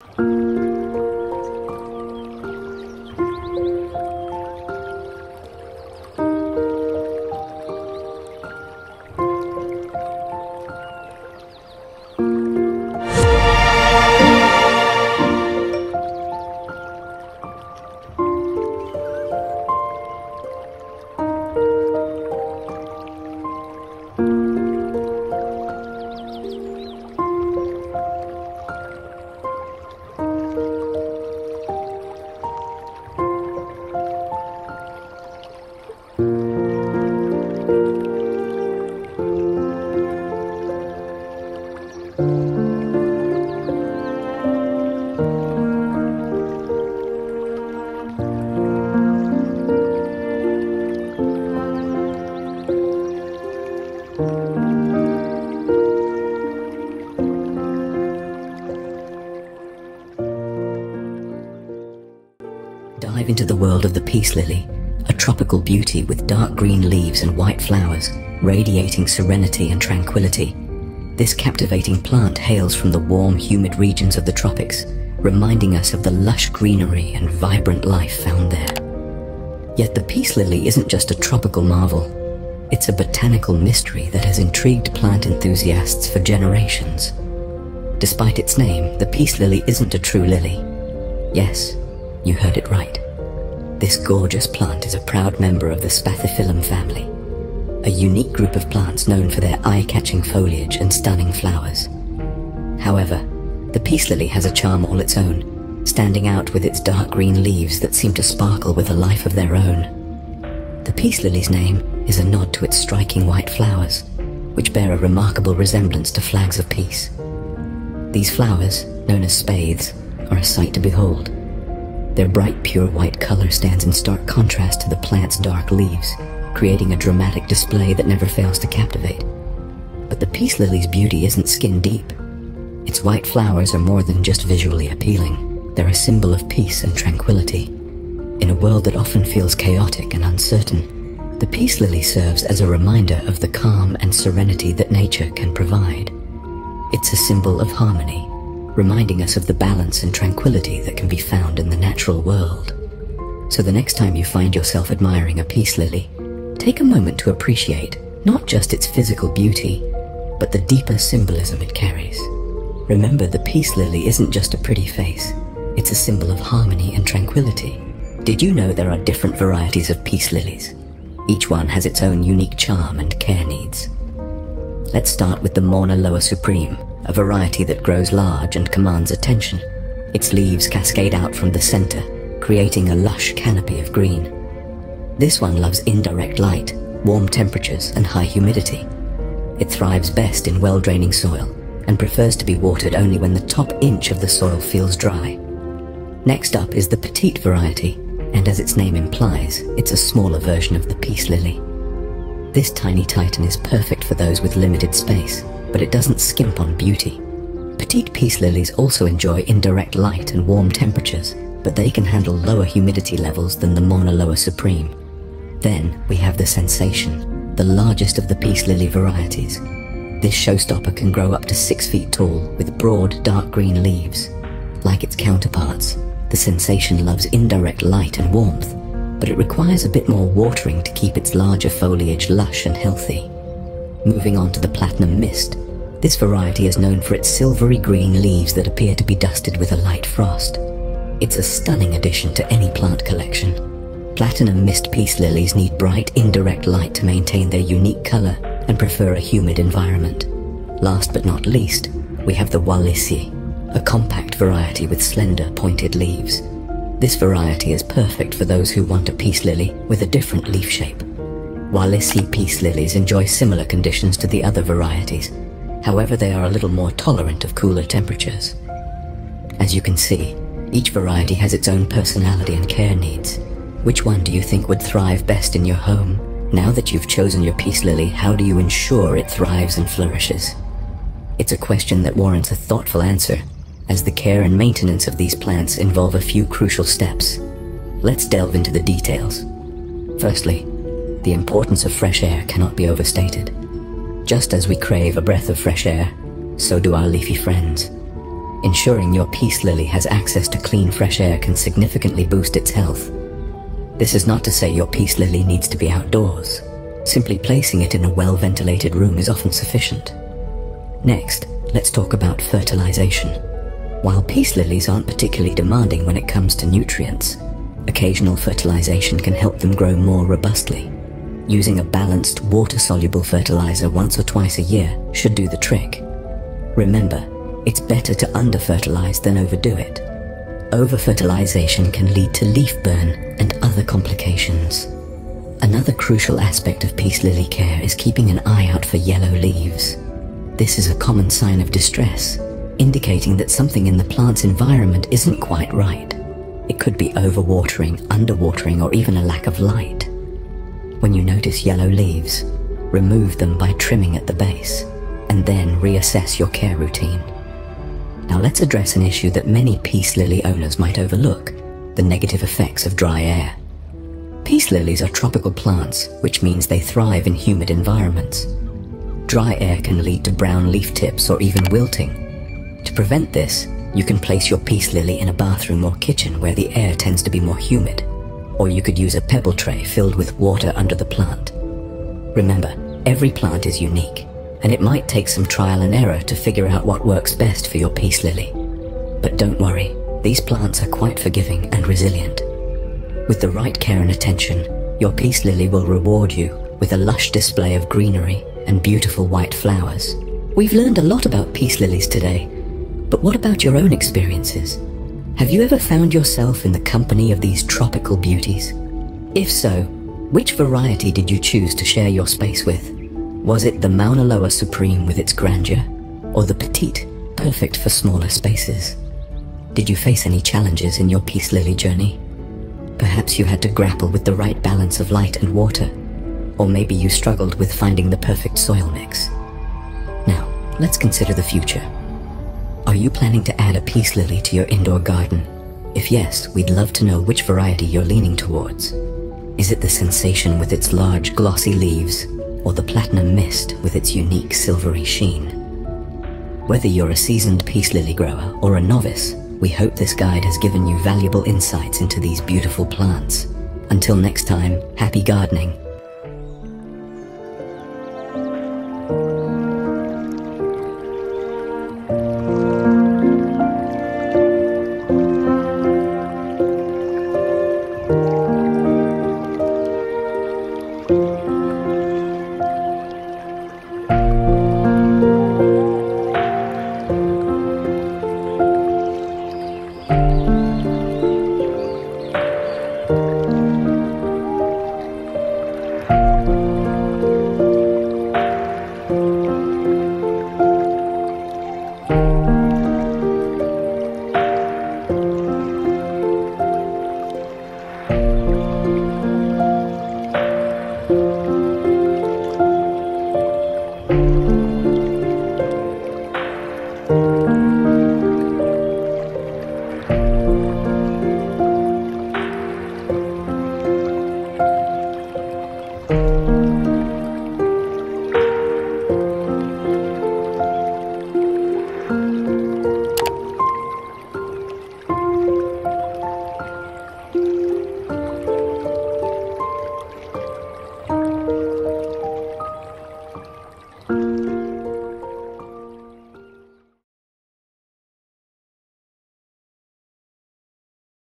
Música the world of the peace lily, a tropical beauty with dark green leaves and white flowers, radiating serenity and tranquility. This captivating plant hails from the warm, humid regions of the tropics, reminding us of the lush greenery and vibrant life found there. Yet the peace lily isn't just a tropical marvel. It's a botanical mystery that has intrigued plant enthusiasts for generations. Despite its name, the peace lily isn't a true lily. Yes, you heard it right. This gorgeous plant is a proud member of the Spathiphyllum family, a unique group of plants known for their eye-catching foliage and stunning flowers. However, the peace lily has a charm all its own, standing out with its dark green leaves that seem to sparkle with a life of their own. The peace lily's name is a nod to its striking white flowers, which bear a remarkable resemblance to flags of peace. These flowers, known as spathes, are a sight to behold. Their bright, pure white color stands in stark contrast to the plant's dark leaves, creating a dramatic display that never fails to captivate. But the peace lily's beauty isn't skin deep. Its white flowers are more than just visually appealing. They're a symbol of peace and tranquility. In a world that often feels chaotic and uncertain, the peace lily serves as a reminder of the calm and serenity that nature can provide. It's a symbol of harmony, reminding us of the balance and tranquility that can be found in the natural world. So the next time you find yourself admiring a peace lily, take a moment to appreciate not just its physical beauty, but the deeper symbolism it carries. Remember, the peace lily isn't just a pretty face, it's a symbol of harmony and tranquility. Did you know there are different varieties of peace lilies? Each one has its own unique charm and care needs. Let's start with the Mauna Loa Supreme, a variety that grows large and commands attention. Its leaves cascade out from the center, creating a lush canopy of green. This one loves indirect light, warm temperatures, and high humidity. It thrives best in well-draining soil and prefers to be watered only when the top inch of the soil feels dry. Next up is the petite variety, and as its name implies, it's a smaller version of the peace lily. This tiny titan is perfect for those with limited space, but it doesn't skimp on beauty. Petite peace lilies also enjoy indirect light and warm temperatures, but they can handle lower humidity levels than the Mauna Loa Supreme. Then we have the Sensation, the largest of the peace lily varieties. This showstopper can grow up to 6 feet tall with broad dark green leaves. Like its counterparts, the Sensation loves indirect light and warmth, but it requires a bit more watering to keep its larger foliage lush and healthy. Moving on to the Platinum Mist, this variety is known for its silvery green leaves that appear to be dusted with a light frost. It's a stunning addition to any plant collection. Platinum Mist peace lilies need bright, indirect light to maintain their unique color and prefer a humid environment. Last but not least, we have the Wallisii, a compact variety with slender, pointed leaves. This variety is perfect for those who want a peace lily with a different leaf shape. Wallisii peace lilies enjoy similar conditions to the other varieties. However, they are a little more tolerant of cooler temperatures. As you can see, each variety has its own personality and care needs. Which one do you think would thrive best in your home? Now that you've chosen your peace lily, how do you ensure it thrives and flourishes? It's a question that warrants a thoughtful answer, as the care and maintenance of these plants involve a few crucial steps. Let's delve into the details. Firstly, the importance of fresh air cannot be overstated. Just as we crave a breath of fresh air, so do our leafy friends. Ensuring your peace lily has access to clean fresh air can significantly boost its health. This is not to say your peace lily needs to be outdoors. Simply placing it in a well-ventilated room is often sufficient. Next, let's talk about fertilization. While peace lilies aren't particularly demanding when it comes to nutrients, occasional fertilization can help them grow more robustly. Using a balanced, water-soluble fertilizer once or twice a year should do the trick. Remember, it's better to under-fertilize than overdo it. Over-fertilization can lead to leaf burn and other complications. Another crucial aspect of peace lily care is keeping an eye out for yellow leaves. This is a common sign of distress, indicating that something in the plant's environment isn't quite right. It could be overwatering, underwatering, or even a lack of light. When you notice yellow leaves, remove them by trimming at the base, and then reassess your care routine. Now let's address an issue that many peace lily owners might overlook, the negative effects of dry air. Peace lilies are tropical plants, which means they thrive in humid environments. Dry air can lead to brown leaf tips or even wilting, to prevent this, you can place your peace lily in a bathroom or kitchen where the air tends to be more humid, or you could use a pebble tray filled with water under the plant. Remember, every plant is unique, and it might take some trial and error to figure out what works best for your peace lily. But don't worry, these plants are quite forgiving and resilient. With the right care and attention, your peace lily will reward you with a lush display of greenery and beautiful white flowers. We've learned a lot about peace lilies today, but what about your own experiences? Have you ever found yourself in the company of these tropical beauties? If so, which variety did you choose to share your space with? Was it the Mauna Loa Supreme with its grandeur, or the Petite, perfect for smaller spaces? Did you face any challenges in your peace lily journey? Perhaps you had to grapple with the right balance of light and water, or maybe you struggled with finding the perfect soil mix. Now, let's consider the future. Are you planning to add a peace lily to your indoor garden? If yes, we'd love to know which variety you're leaning towards. Is it the sensation with its large glossy leaves, or the platinum mist with its unique silvery sheen? Whether you're a seasoned peace lily grower or a novice, we hope this guide has given you valuable insights into these beautiful plants. Until next time, happy gardening